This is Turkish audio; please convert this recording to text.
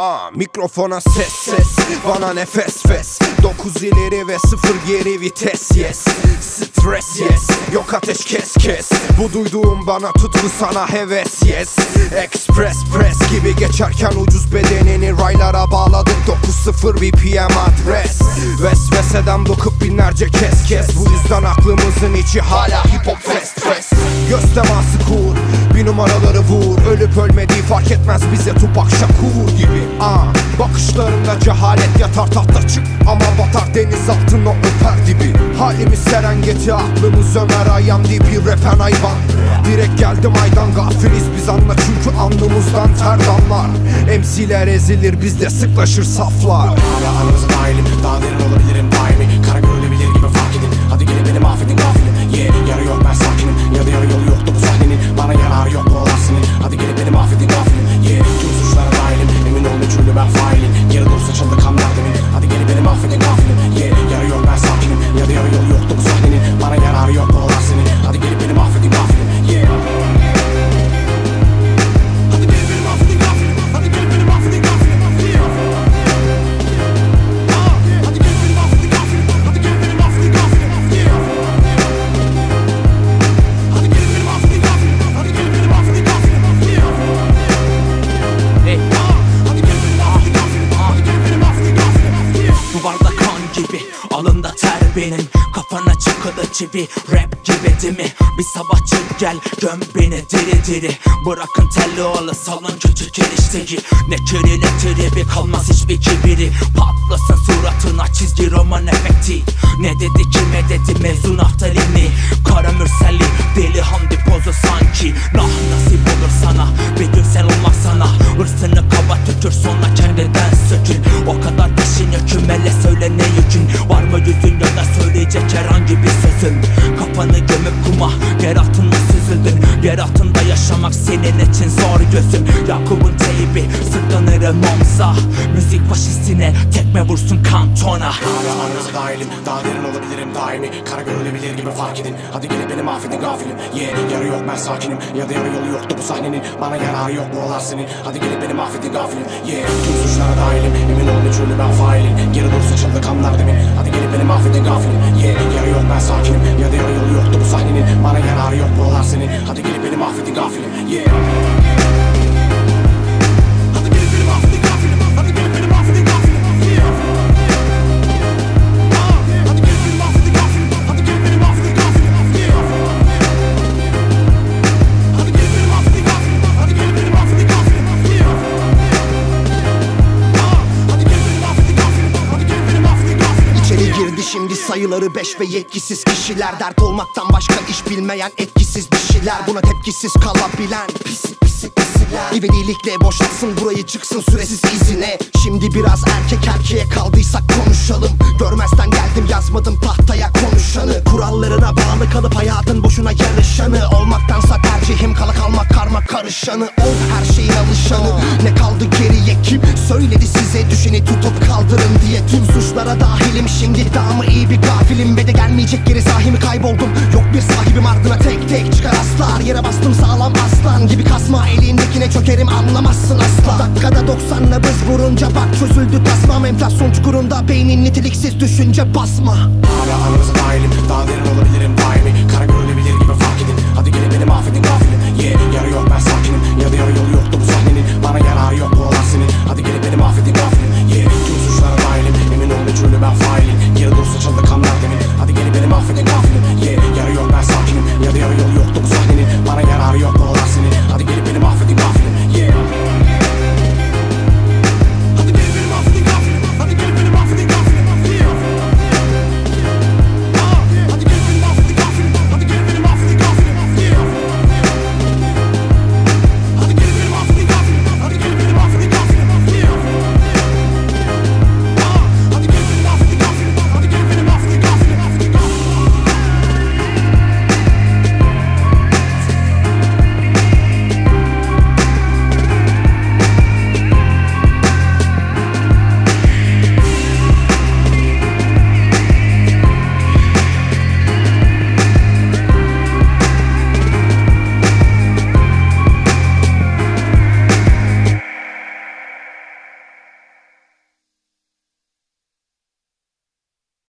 Aa, mikrofona ses ses. Bana nefes fes. 9 ileri ve 0 geri vites yes. Stres yes. Yok ateş kes kes. Bu duyduğum bana tutku sana heves yes. Express press gibi geçerken ucuz bedenini raylara bağladık 9-0 BPM adres. Vesveseden bıkıp binlerce kes kes. Bu yüzden aklımızın içi hala hip hop fest fest. Göz teması kur Bir numaraları vur. Ölüp ölmediği fark etmez bize Tupak Shakur gibi. Aa, Bakışlarında cehalet yatar tahta çık. Ama batar deniz altına öper dibi Halimiz Serengeti aklımız Ömer Ayam diye bir repen hayvan. Direkt geldim aydan gafiliz biz anla çünkü alnımızdan ter damlar MC'ler ezilir bizde sıklaşır saflar. Hala aranızda dahilim Daha derin olabilirim daimi. Kara görülebilir gibi fark edin. Hadi gelin beni mahvedin gafilim gelin beni mahvedin gibi. Alında ter benim Kafana çıkılı çivi. Rap gibi değil mi? Bir sabahçı gel Göm beni diri diri. Bırakın telli oğlu salın küçük erişteyi Ne kiri ne tribi kalmaz hiçbir kibiri. Patlasın suratına çizgi roman efekti. Ne dedi kime dedi mezun naftalini Kara mürselli deli hamdi pozu sanki. Nah nasip olur sana Bir gün sen olmak sana. Hırsını kaba tükür sonra kendinden sökün yaşamak senin için zor gözüm. Yakup'un teybi sırtlanırım omza Müzik faşistine tekme vursun kantona. Aranızda dahilim Daha derin olabilirim daimi Kara görülebilir gibi fark edin. Hadi gelin beni mahvedin gafilim. Yeah yarı yok ben sakinim. Ya da yarı yolu yoktu bu sahnenin. Bana yararı yok bu olan senin. Hadi gelin beni mahvedin gafilim. Yeah tüm suçlara dahilim Emin olun çünkü ben failim Geri doğru saçıldı kanlar demin. Hadi gelin beni mahvedin gafilim. Yeah yarı yok ben sakinim. Ya da yarı yolu yoktu bu sahnenin. Bana yararı yok bu olan senin. Hadi sayıları beş ve yetkisiz kişiler. Dert olmaktan başka iş bilmeyen etkisiz dişiler Buna tepkisiz kalabilen pisi pisi pisiler. İvedilikle boşaltsın burayı çıksın süresiz izine. Şimdi biraz erkek erkeğe kaldıysak konuşalım. Görmezden geldim yazmadım tahtaya konuşanı. Kurallarına bağlı kalıp hayatın boşuna yarışanı. Olmaktansa tercihim kala kalmak karma karışanı. Ol her şeyin alışanı. Ne kaldı geriye kim söyledi size? Düşeni tutup Ve de gelmeyecek geri sahimi kayboldum. Yok bir sahibim ardına tek tek çıkar aslar Yere bastım sağlam aslan gibi kasma. Elindekine çökerim anlamazsın asla Dakikada 90 nabız vurunca bak çözüldü tasmam. Enflasyon çukurunda beynin niteliksiz düşünce basma. Hala aranızda dahilim Daha derin olabilirim